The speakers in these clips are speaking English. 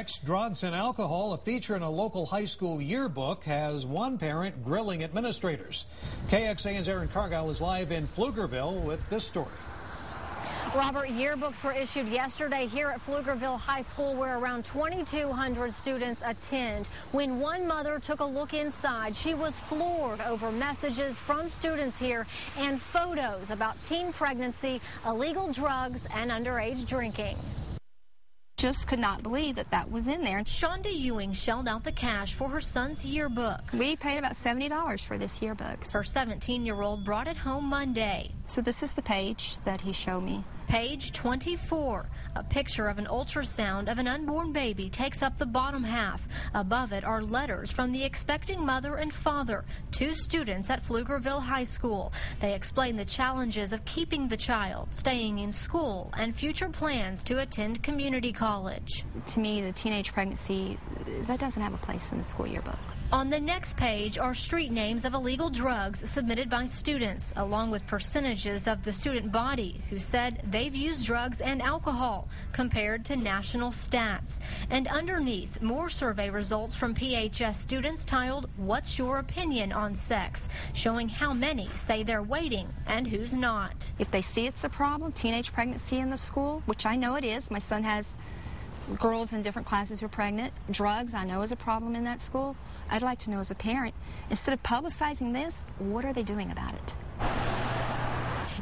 Sex, drugs, and alcohol, a feature in a local high school yearbook, has one parent grilling administrators. KXAN's Erin Cargile is live in Pflugerville with this story. Robert, yearbooks were issued yesterday here at Pflugerville High School where around 2,200 students attend. When one mother took a look inside, she was floored over messages from students here and photos about teen pregnancy, illegal drugs, and underage drinking just could not believe that that was in there. Shonda Ewing shelled out the cash for her son's yearbook. We paid about $70 for this yearbook. Her 17-year-old brought it home Monday. So this is the page that he showed me. Page 24. A picture of an ultrasound of an unborn baby takes up the bottom half. Above it are letters from the expecting mother and father, two students at Pflugerville High School. They explain the challenges of keeping the child, staying in school, and future plans to attend community college. To me, the teenage pregnancy, that doesn't have a place in the school yearbook. On the next page are street names of illegal drugs submitted by students, along with percentages of the student body who said they've used drugs and alcohol compared to national stats. And underneath, more survey results from PHS students titled, What's Your Opinion on Sex? showing how many say they're waiting and who's not. If they see it's a problem, teenage pregnancy in the school, which I know it is, my son has girls in different classes who are pregnant. Drugs, I know, is a problem in that school. I'd like to know as a parent, instead of publicizing this, what are they doing about it?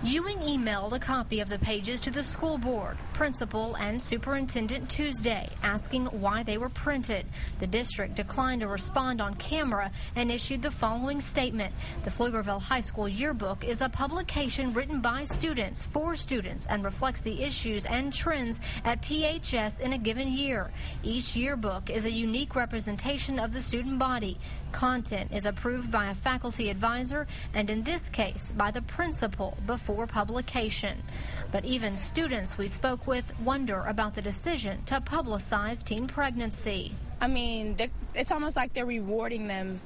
Ewing emailed a copy of the pages to the school board, principal, and superintendent Tuesday, asking why they were printed. The district declined to respond on camera and issued the following statement. The Pflugerville High School yearbook is a publication written by students for students and reflects the issues and trends at PHS in a given year. Each yearbook is a unique representation of the student body. Content is approved by a faculty advisor and in this case by the principal before for publication. But even students we spoke with wonder about the decision to publicize teen pregnancy. I mean, it's almost like they're rewarding them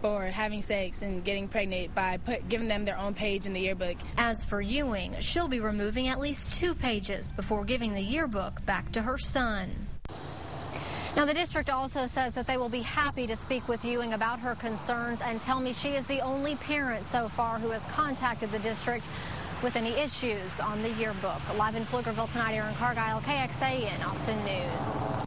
for having sex and getting pregnant by put, giving them their own page in the yearbook. As for Ewing, she'll be removing at least two pages before giving the yearbook back to her son. Now, the district also says that they will be happy to speak with Ewing about her concerns and tell me she is the only parent so far who has contacted the district with any issues on the yearbook. Live in Pflugerville tonight, Erin Cargile, KXAN Austin News.